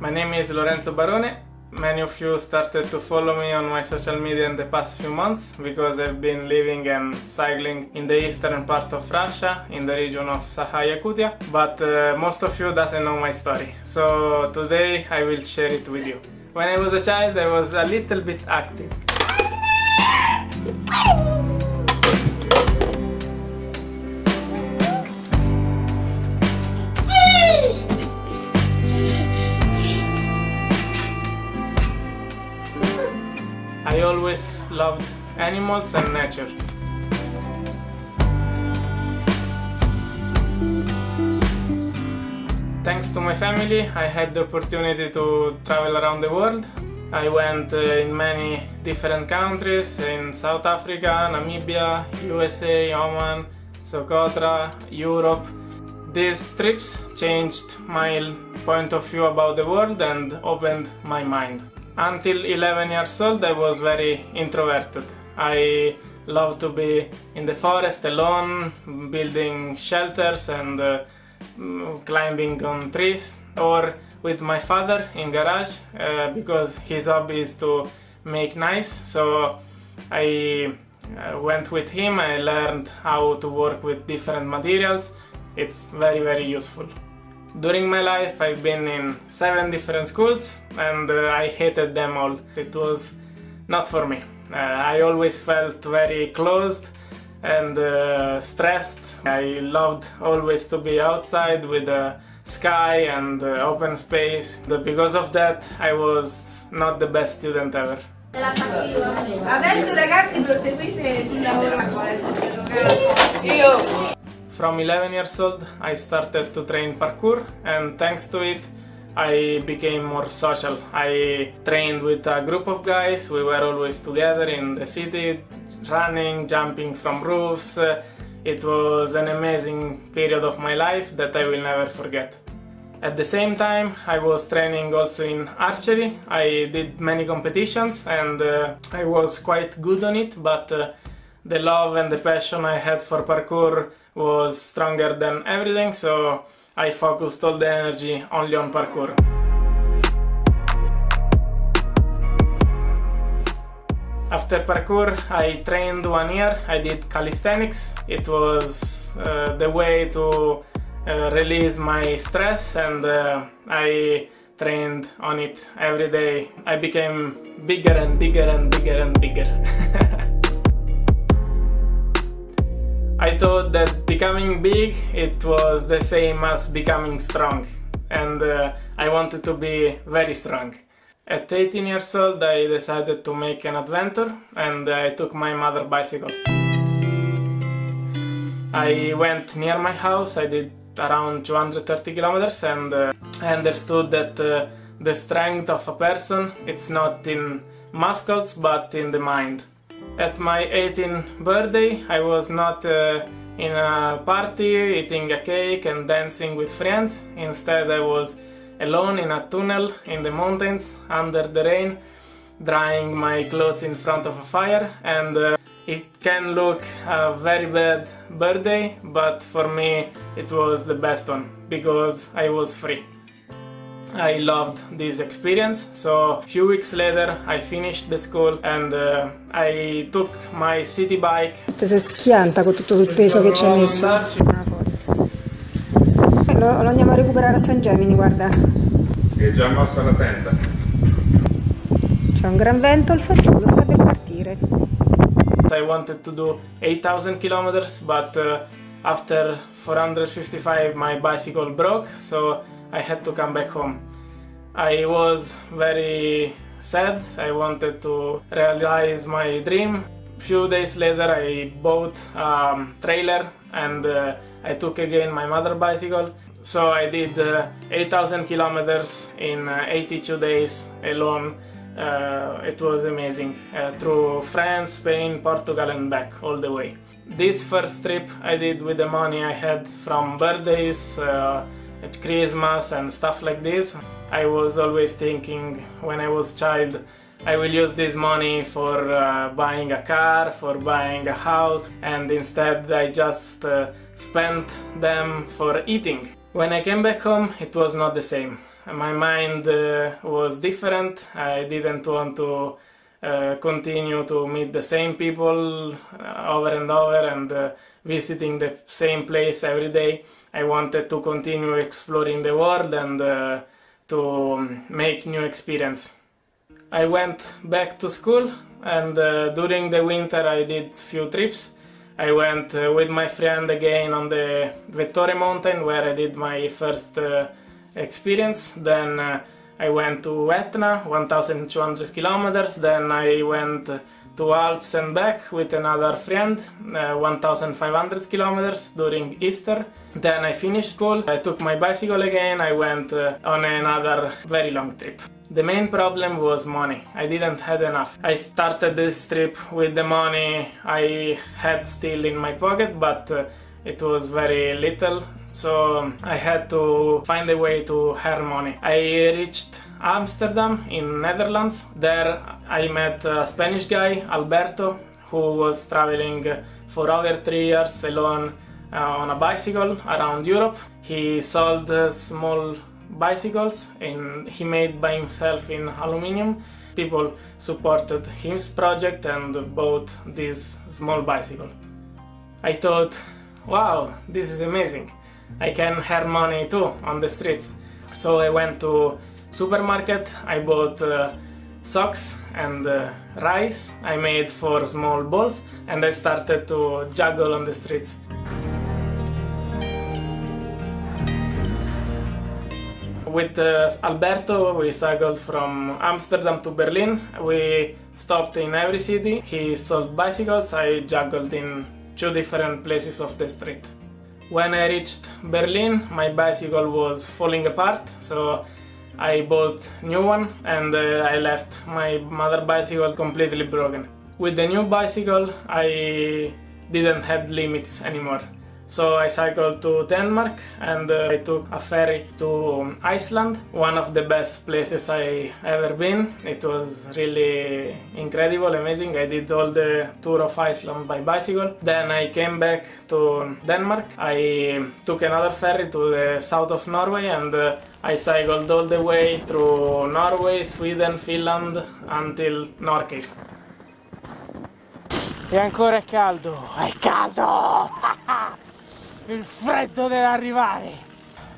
My name is Lorenzo Barone. Many of you started to follow me on my social media in the past few months because I've been living and cycling in the eastern part of Russia, in the region of Sakha Yakutia, but uh, most of you doesn't know my story. So today I will share it with you. When I was a child I was a little bit active. Always loved animals and nature. Thanks to my family, I had the opportunity to travel around the world. I went uh, in many different countries in South Africa, Namibia, USA, Oman, Socotra, Europe. These trips changed my point of view about the world and opened my mind. Until 11 years old, I was very introverted. I loved to be in the forest alone, building shelters and uh, climbing on trees, or with my father in garage uh, because his hobby is to make knives. So I uh, went with him. I learned how to work with different materials. It's very very useful. During my life, I've been in seven different schools and uh, I hated them all. It was not for me. Uh, I always felt very closed and uh, stressed. I loved always to be outside with the sky and uh, open space. But Because of that, I was not the best student ever. Adesso ragazzi proseguite sul lavoro adesso Io From 11 years old, I started to train parkour, and thanks to it, I became more social. I trained with a group of guys, we were always together in the city, running, jumping from roofs. It was an amazing period of my life that I will never forget. At the same time, I was training also in archery. I did many competitions and uh, I was quite good on it, but uh, the love and the passion I had for parkour was stronger than everything, so I focused all the energy only on parkour. After parkour, I trained one year. I did calisthenics. It was uh, the way to uh, release my stress, and uh, I trained on it every day. I became bigger and bigger and bigger and bigger. I thought that becoming big it was the same as becoming strong and uh, I wanted to be very strong. At 18 years old I decided to make an adventure and I took my mother bicycle. I went near my house, I did around 230 kilometers and uh, I understood that uh, the strength of a person it's not in muscles but in the mind at my 18th birthday, I was not uh, in a party eating a cake and dancing with friends. Instead, I was alone in a tunnel in the mountains under the rain, drying my clothes in front of a fire. And uh, it can look a very bad birthday, but for me, it was the best one because I was free. I loved this experience. So a few weeks later I finished the school and uh, I took my city bike. Ti sei schianta con tutto il peso che ci hai messo. Lo, lo andiamo a recuperare a San Gemini, guarda. Si è già mossa la tenda. C'è un gran vento, il fagiolo sta per partire. I wanted to do 8000 kilometers but uh, after 455 my bicycle broke so I had to come back home. I was very sad. I wanted to realize my dream. Few days later, I bought a trailer and uh, I took again my mother bicycle. So I did uh, 8,000 kilometers in uh, 82 days alone. Uh, it was amazing uh, through France, Spain, Portugal, and back all the way. This first trip I did with the money I had from birthdays uh, at Christmas and stuff like this. I was always thinking when I was child I will use this money for uh, buying a car, for buying a house, and instead I just uh, spent them for eating. When I came back home, it was not the same. My mind uh, was different. I didn't want to uh, continue to meet the same people uh, over and over and uh, visiting the same place every day. I wanted to continue exploring the world and uh, to make new experience. I went back to school and uh, during the winter I did few trips. I went uh, with my friend again on the Vettore mountain where I did my first uh, experience. Then uh, I went to Etna, 1200 kilometers. Then I went to Alps and back with another friend, uh, 1500 kilometers during Easter. Then I finished school, I took my bicycle again, I went uh, on another very long trip. The main problem was money. I didn't have enough. I started this trip with the money I had still in my pocket, but uh, it was very little, so I had to find a way to earn money. I reached Amsterdam in Netherlands. There I met a Spanish guy, Alberto, who was traveling for over three years alone uh, on a bicycle around Europe. He sold uh, small bicycles and he made by himself in aluminium. People supported his project and bought this small bicycle. I thought, wow, this is amazing. I can earn money too on the streets. So I went to supermarket, I bought uh, socks and uh, rice I made for small balls and I started to juggle on the streets. With uh, Alberto, we cycled from Amsterdam to Berlin. We stopped in every city. He sold bicycles. I juggled in two different places of the street. When I reached Berlin, my bicycle was falling apart, so I bought new one and uh, I left my mother bicycle completely broken. With the new bicycle, I didn't have limits anymore. So I cycled to Denmark and uh, I took a ferry to Iceland, one of the best places I ever been. It was really incredible, amazing. I did all the tour of Iceland by bicycle. Then I came back to Denmark. I took another ferry to the south of Norway and uh, I cycled all the way through Norway, Sweden, Finland until Norway. E ancora è caldo, è caldo! Il freddo deve arrivare!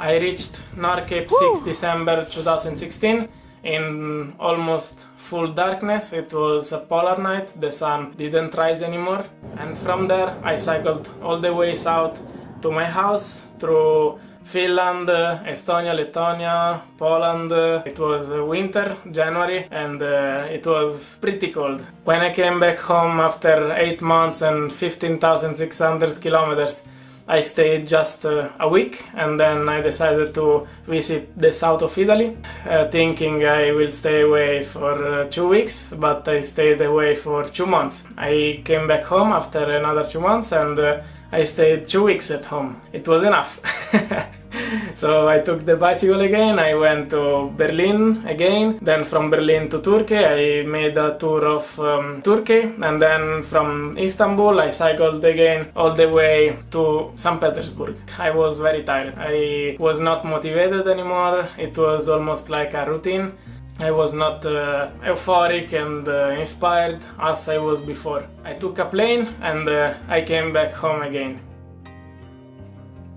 I reached Nordkapp 6 December 2016 in almost full darkness. It was a polar night, the sun didn't rise anymore. And from there, I cycled all the way south to my house through Finland, Estonia, Lithuania, Poland. It was winter, January, and uh, it was pretty cold. When I came back home after 8 months and 15,600 kilometers, I stayed just uh, a week and then I decided to visit the south of Italy, uh, thinking I will stay away for uh, two weeks, but I stayed away for two months. I came back home after another two months and uh, I stayed two weeks at home. It was enough. so I took the bicycle again, I went to Berlin again, then from Berlin to Turkey, I made a tour of um, Turkey, and then from Istanbul I cycled again all the way to St. Petersburg. I was very tired, I was not motivated anymore, it was almost like a routine. I was not uh, euphoric and uh, inspired as I was before. I took a plane and uh, I came back home again.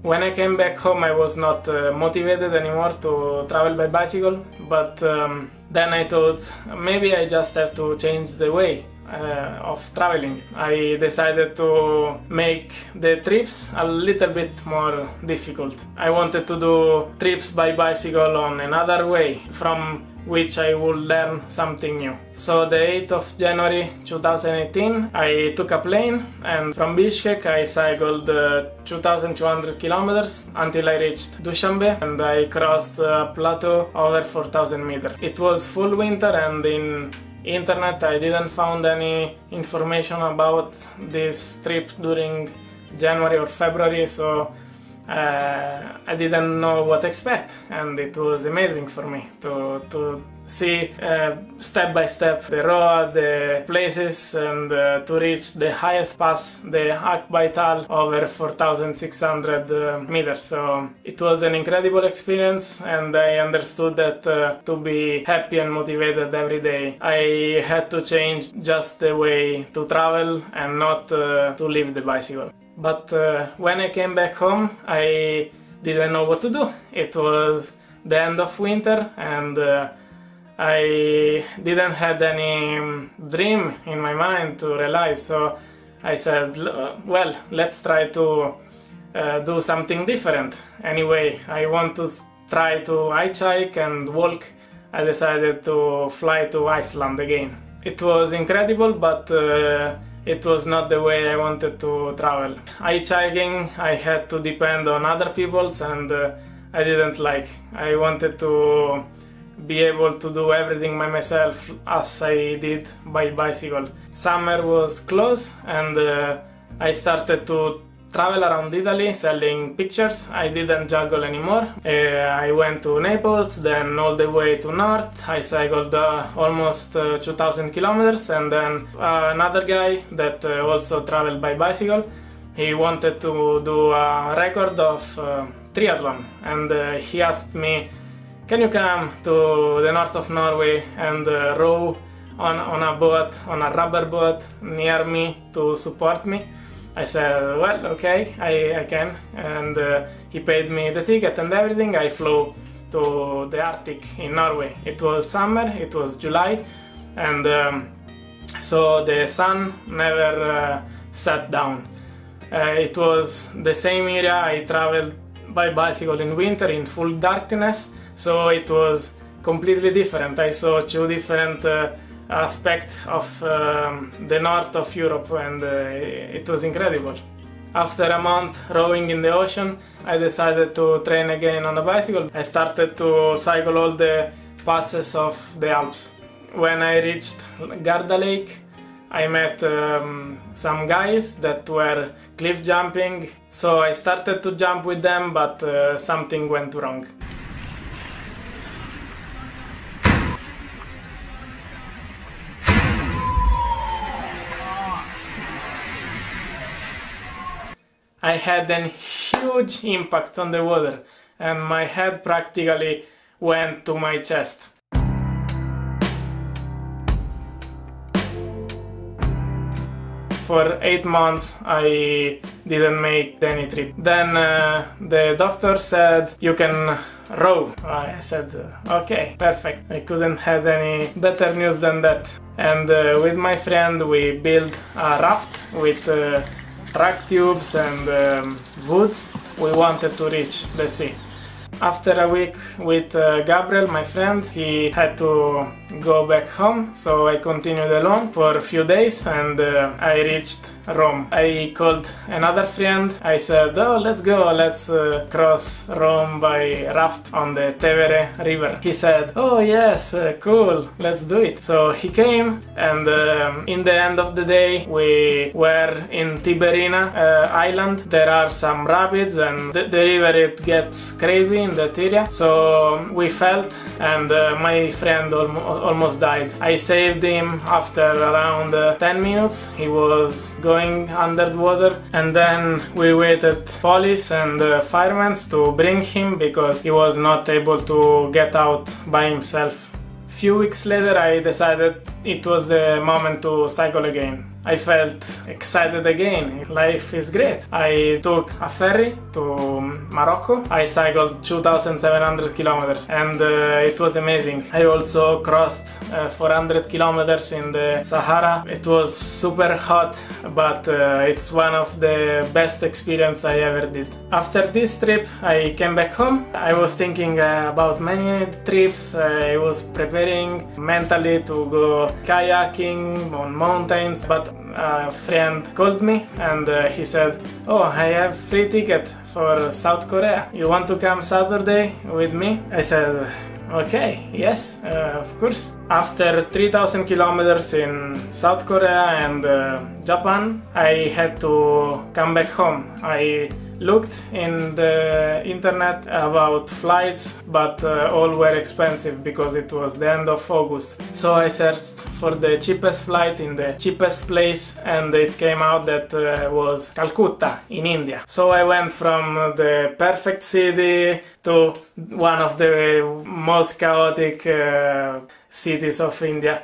When I came back home, I was not uh, motivated anymore to travel by bicycle, but um, then I thought maybe I just have to change the way uh, of traveling. I decided to make the trips a little bit more difficult. I wanted to do trips by bicycle on another way from which I would learn something new. So the 8th of January 2018 I took a plane and from Bishkek I cycled uh, 2200 kilometers until I reached Dushanbe and I crossed a plateau over 4000 meters. It was full winter and in internet I didn't found any information about this trip during January or February so uh, I didn't know what to expect, and it was amazing for me to to see uh, step by step the road, the places, and uh, to reach the highest pass, the Akbaital, over 4,600 uh, meters. So it was an incredible experience, and I understood that uh, to be happy and motivated every day, I had to change just the way to travel and not uh, to leave the bicycle. But uh, when I came back home, I didn't know what to do. It was the end of winter and uh, I didn't had any um, dream in my mind to realize. So I said, well, let's try to uh, do something different. Anyway, I want to try to hitchhike and walk. I decided to fly to Iceland again. It was incredible, but uh, it was not the way I wanted to travel. Hitchhiking, I had to depend on other people's, and uh, I didn't like. I wanted to be able to do everything by myself as I did by bicycle. Summer was close and uh, I started to travel around Italy selling pictures. I didn't juggle anymore. Uh, I went to Naples, then all the way to north. I cycled uh, almost uh, 2000 kilometers and then uh, another guy that uh, also traveled by bicycle. He wanted to do a record of uh, triathlon and he asked me can you come to the north of Norway and row on, on a boat, on a rubber boat near me to support me? I said, well, okay, I, I can. And uh, he paid me the ticket and everything. I flew to the Arctic in Norway. It was summer, it was July, and um, so the sun never uh, sat down. Uh, it was the same area I traveled by bicycle in winter in full darkness so it was completely different. I saw two different aspects of um, the north of Europe, and uh, it was incredible. After a month rowing in the ocean, I decided to train again on a bicycle. I started to cycle all the passes of the Alps. When I reached Garda Lake, I met um, some guys that were cliff jumping, so I started to jump with them, but uh, something went wrong. I had a huge impact on the water and my head practically went to my chest. For eight months I didn't make any trip. Then uh, the doctor said you can row. I said okay, perfect. I couldn't have any better news than that. And uh, with my friend we built a raft with uh, track tubes and um, woods, we wanted to reach the sea. After a week with uh, Gabriel, my friend, he had to go back home, so I continued alone for a few days and uh, I reached Rome. I called another friend. I said, "Oh, let's go. Let's uh, cross Rome by raft on the Tevere River." He said, "Oh yes, uh, cool. Let's do it." So he came, and um, in the end of the day, we were in Tiberina uh, Island. There are some rapids, and the, the, river it gets crazy in that area. So we felt, and uh, my friend almost almost died. I saved him after around uh, 10 minutes. He was going under the water and then we waited police and uh, firemen to bring him because he was not able to get out by himself. Few weeks later I decided it was the moment to cycle again. I felt excited again. Life is great. I took a ferry to Morocco. I cycled 2700 kilometers and uh, it was amazing. I also crossed uh, 400 kilometers in the Sahara. It was super hot, but uh, it's one of the best experience I ever did. After this trip, I came back home. I was thinking uh, about many trips. I was preparing mentally to go kayaking on mountains, but a friend called me and uh, he said, "Oh, I have free ticket for South Korea. You want to come Saturday with me?" I said, "Okay, yes, uh, of course." After 3000 kilometers in South Korea and uh, Japan, I had to come back home. I looked in the internet about flights, but uh, all were expensive because it was the end of August. So I searched for the cheapest flight in the cheapest place, and it came out that uh, was Calcutta in India. So I went from the perfect city to one of the most chaotic uh, cities of India.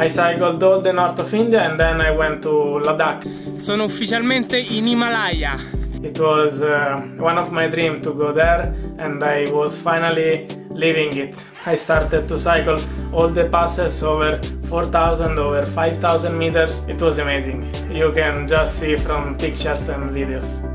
I cycled all the north of India and then I went to Ladakh. Sono ufficialmente in Himalaya. It was uh, one of my dreams to go there and I was finally living it. I started to cycle all the passes over 4000 over 5000 meters. It was amazing. You can just see from pictures and videos.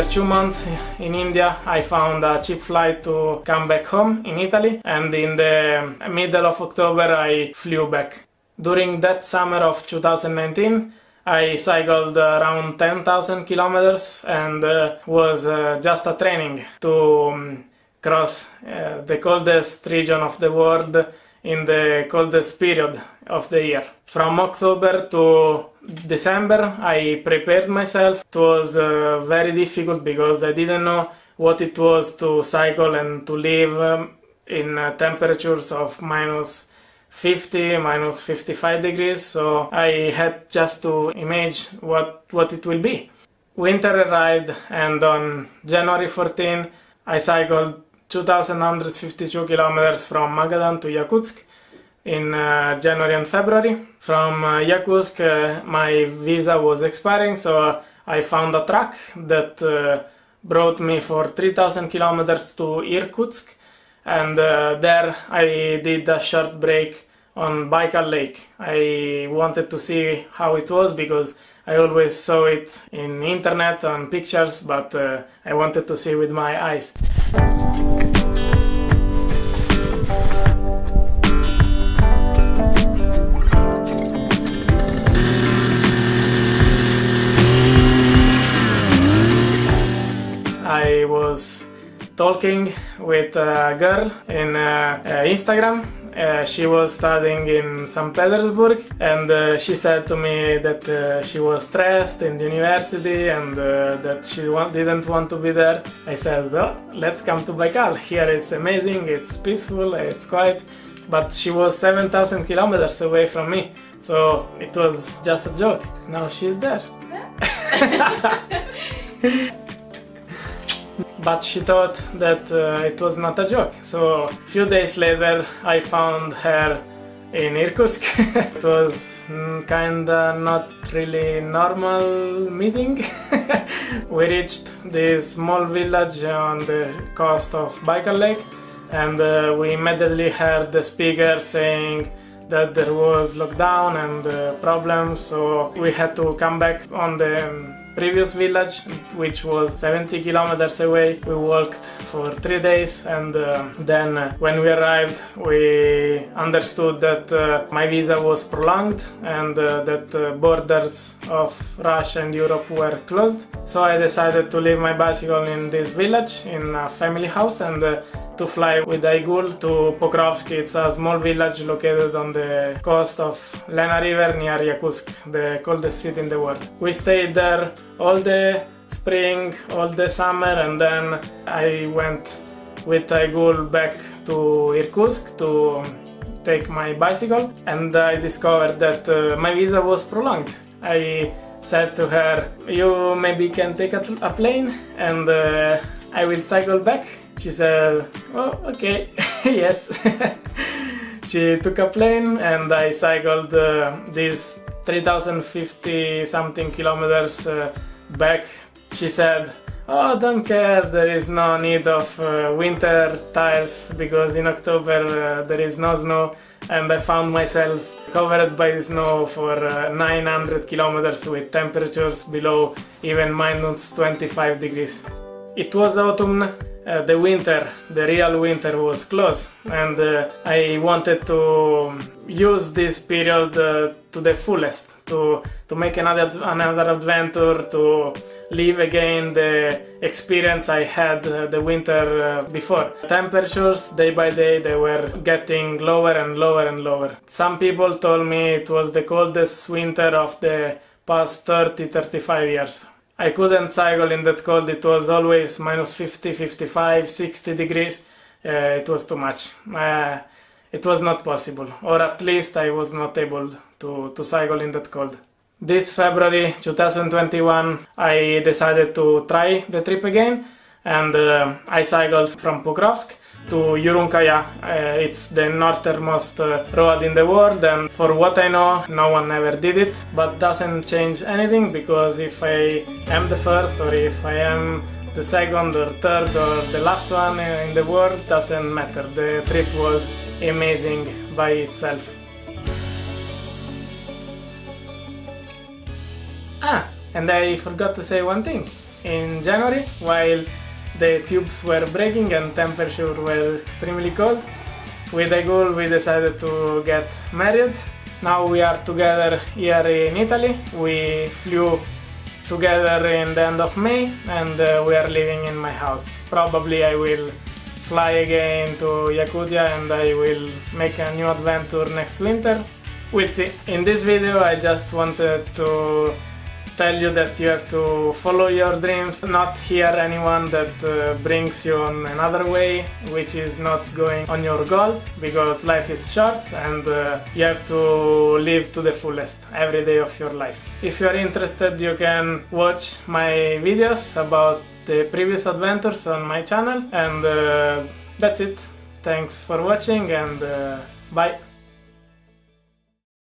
After two months in India, I found a cheap flight to come back home in Italy, and in the middle of October, I flew back. During that summer of 2019, I cycled around 10,000 kilometers and uh, was uh, just a training to um, cross uh, the coldest region of the world in the coldest period of the year. From October to December, I prepared myself. It was uh, very difficult because I didn't know what it was to cycle and to live um, in uh, temperatures of minus 50 minus 55 degrees so i had just to imagine what what it will be winter arrived and on january 14 i cycled 2152 kilometers from magadan to yakutsk in uh, january and february from uh, yakutsk uh, my visa was expiring so i found a truck that uh, brought me for 3000 kilometers to irkutsk and uh, there I did a short break on Baikal Lake. I wanted to see how it was because I always saw it in internet on pictures, but uh, I wanted to see with my eyes. Talking with a girl in uh, uh, Instagram. Uh, she was studying in St. Petersburg, and she said to me that she was stressed in the university and that she didn't want to be there. I said, oh, "Let's come to Baikal. Here it's amazing. It's peaceful. It's quiet." But she was 7,000 kilometers away from me, so it was just a joke. Now she's there. but she thought that uh, it was not a joke. So a few days later, I found her in Irkutsk. it was mm, kinda not really normal meeting. we reached this small village on the coast of Baikal Lake, and uh, we immediately heard the speaker saying that there was lockdown and uh, problems so we had to come back on the um, previous village which was 70 kilometers away. We walked for three days and uh, then uh, when we arrived we understood that uh, my visa was prolonged and uh, that uh, borders of russia and europe were closed. So i decided to leave my bicycle in this village in a family house and uh, to fly with Aigul to Pokrovsky. It's a small village located on the coast of Lena River near Yakutsk, the coldest city in the world. We stayed there all the spring, all the summer, and then I went with Aigul back to Irkutsk to take my bicycle, and I discovered that uh, my visa was prolonged. I said to her, "You maybe can take a, a plane, and uh, I will cycle back." She said, "Oh, okay, yes." she took a plane, and I cycled uh, these 3,050 something kilometers uh, back. She said, Oh, don't care, there is no need of uh, winter tires because in October uh, there is no snow and I found myself covered by snow for uh, 900 kilometers with temperatures below even minus 25 degrees. It was autumn, uh, the winter, the real winter was close and uh, I wanted to use this period uh, to the fullest, to, to make another, another adventure, to live again the experience I had uh, the winter uh, before. Temperatures day by day they were getting lower and lower and lower. Some people told me it was the coldest winter of the past 30 35 years. I couldn't cycle in that cold, it was always minus 50, 55, 60 degrees. Uh, it was too much. Uh, it was not possible, or at least I was not able to, to cycle in that cold. This February 2021, I decided to try the trip again, and uh, I cycled from Pokrovsk to Yurung-Khaya. Uh, it's the northernmost uh, road in the world, and for what I know, no one ever did it. But doesn't change anything because if I am the first, or if I am the second or third or the last one in the world, doesn't matter. The trip was amazing by itself. Ah, and I forgot to say one thing. In January, while the tubes were breaking and temperature were extremely cold, with Aigul we decided to get married. Now we are together here in Italy. We flew together in the end of May and uh, we are living in my house. Probably I will fly again to Yakutia and I will make a new adventure next winter. We'll see. In this video I just wanted to tell you that you have to follow your dreams, not hear anyone that uh, brings you on another way, which is not going on your goal, because life is short and uh, you have to live to the fullest every day of your life. If you are interested, you can watch my videos about the previous adventures on my channel, and uh, that's it. Thanks for watching and uh, bye.